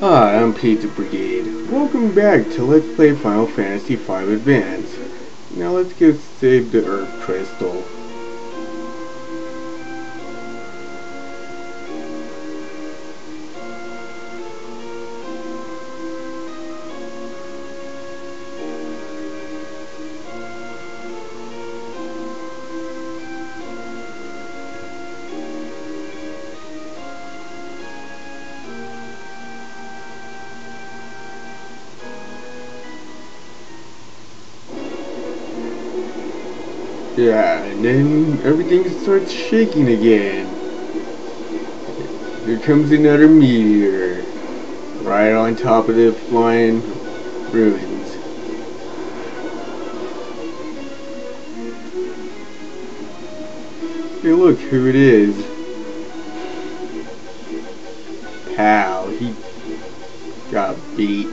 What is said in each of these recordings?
Hi, I'm Pizza Brigade. Welcome back to Let's Play Final Fantasy V Advance. Now let's get save the Earth Crystal. Yeah, and then everything starts shaking again. Here comes another meteor. Right on top of the flying ruins. Hey look who it is. Pow, he got beat.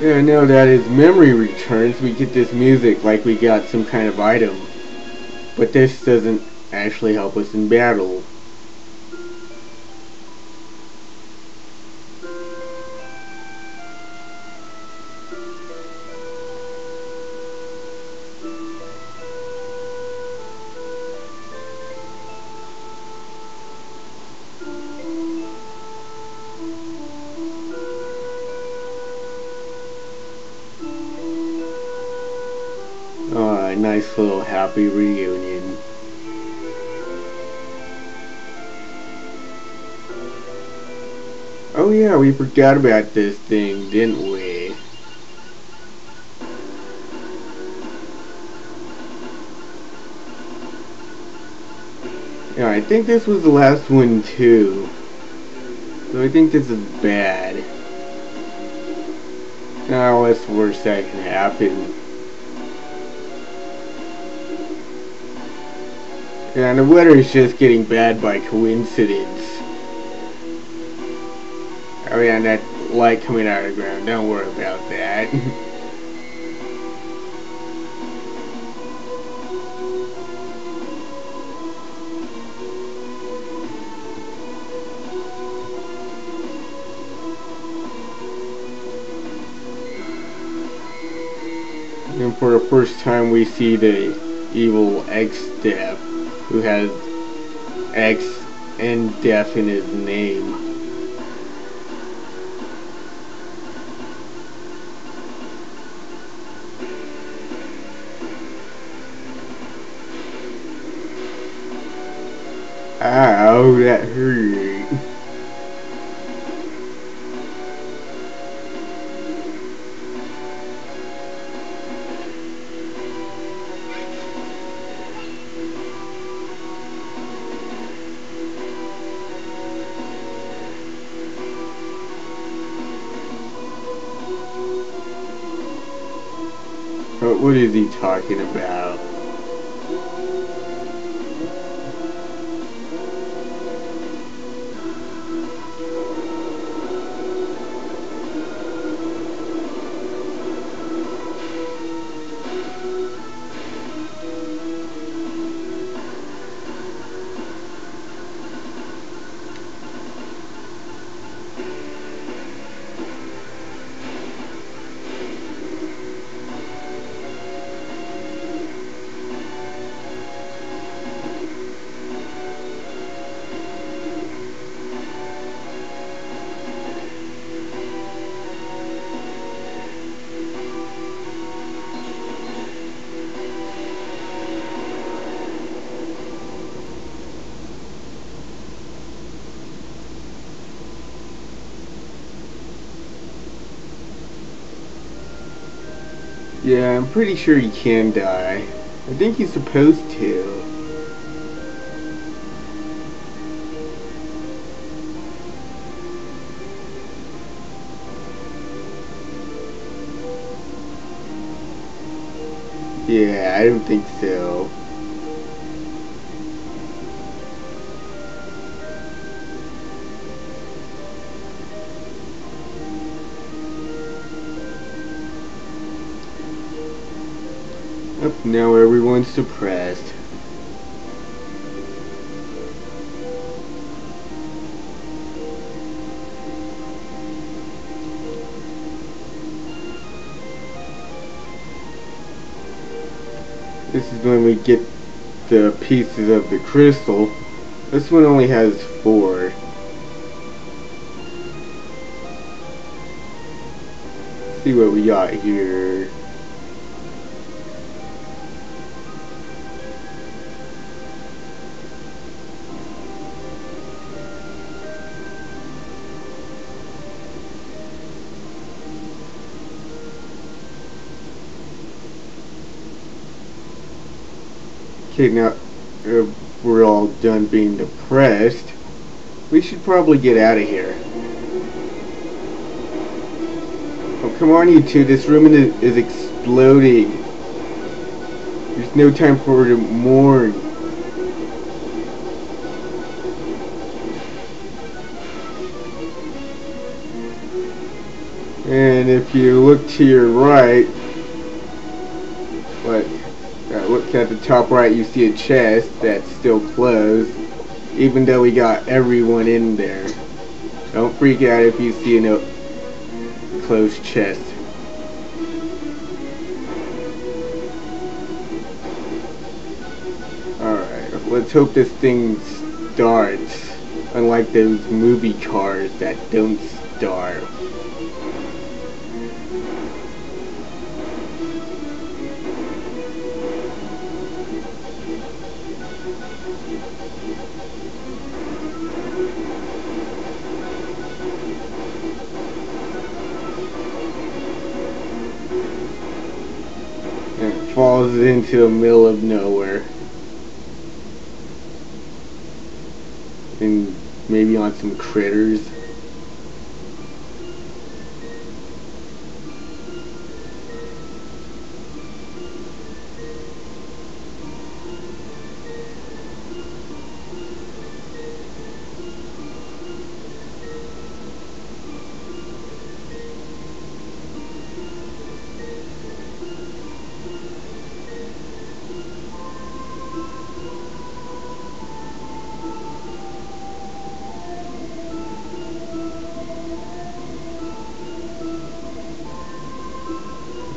Yeah, now that his memory returns, we get this music like we got some kind of item. But this doesn't actually help us in battle. Nice little happy reunion. Oh yeah, we forgot about this thing, didn't we? Yeah, I think this was the last one too. So I think this is bad. Now what's the worst that can happen? And the weather is just getting bad by coincidence. Oh yeah, and that light coming out of the ground, don't worry about that. and for the first time we see the evil Exdeath, who has X and Death in his name. Ow, that hurt. What is he talking about? Yeah, I'm pretty sure he can die. I think he's supposed to. Yeah, I don't think so. Now everyone's depressed. This is when we get the pieces of the crystal. This one only has four. See what we got here. Okay, now uh, we're all done being depressed. We should probably get out of here. Oh, come on, you two. This room is, is exploding. There's no time for her to mourn. And if you look to your right, At the top right, you see a chest that's still closed, even though we got everyone in there. Don't freak out if you see a closed chest. Alright, let's hope this thing starts, unlike those movie cars that don't start. Falls into the middle of nowhere. And maybe on some critters.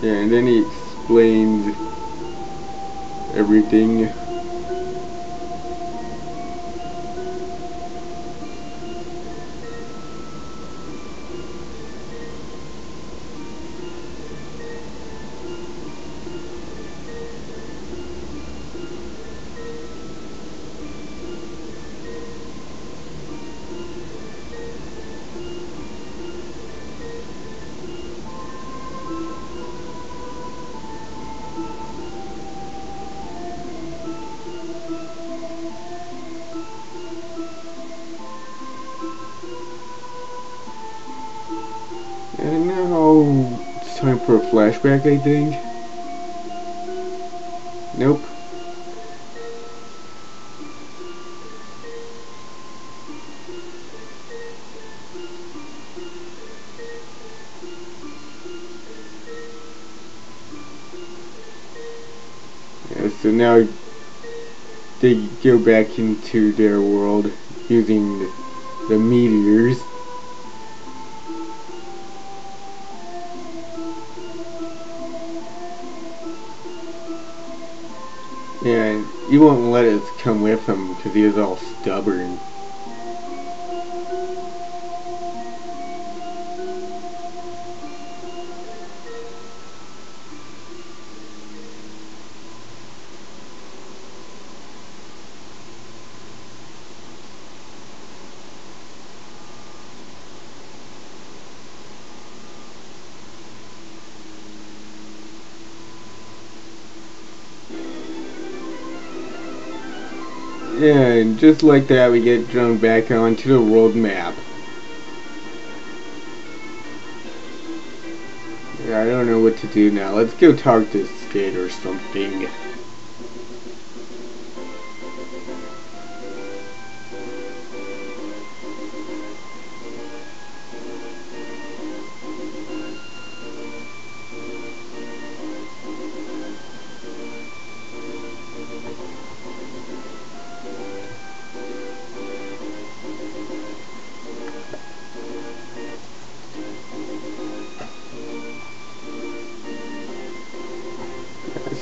And then he explains everything. For a flashback, I think. Nope. Yeah, so now they go back into their world using the, the meteors. He won't let it come with him because he is all stubborn. Yeah, and just like that, we get drawn back onto the world map. Yeah, I don't know what to do now. Let's go talk to it or something.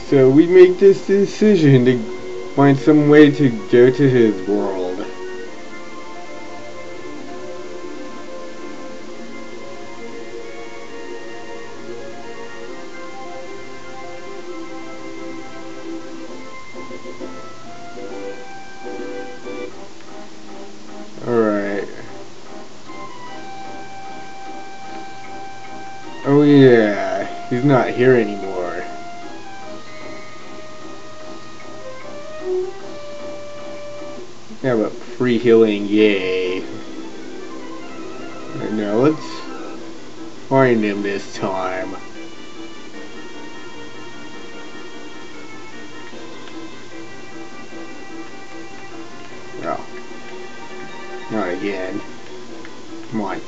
So we make this decision to find some way to go to his world. Alright. Oh yeah, he's not here anymore. Yeah, but free healing, yay. Now let's find him this time. Oh. Not again. Come on.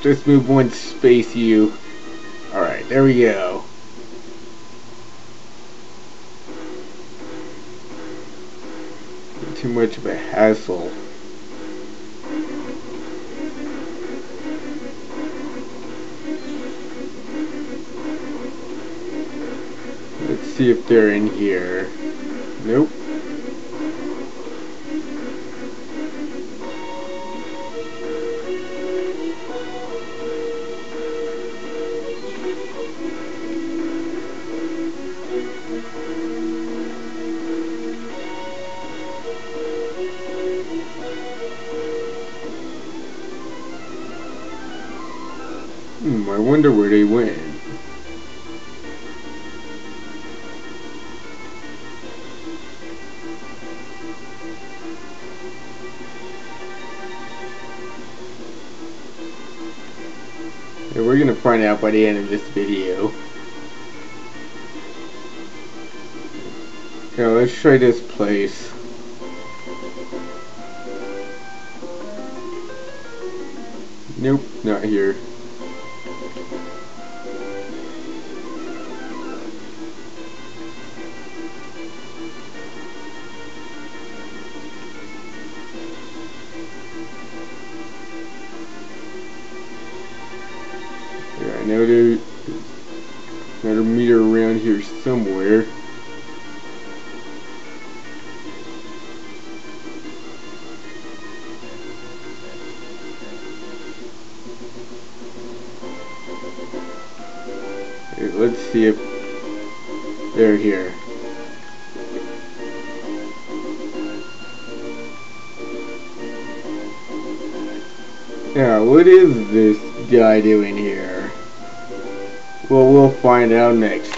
Just move one space, you. Alright, there we go. Much of a hassle. Let's see if they're in here. Nope. Wonder where they went. Yeah, we're gonna find out by the end of this video. Now let's try this place. Nope, not here. Yeah, I know there's another meter around here somewhere. Let's see if they're here. Yeah, what is this guy doing here? Well, we'll find out next.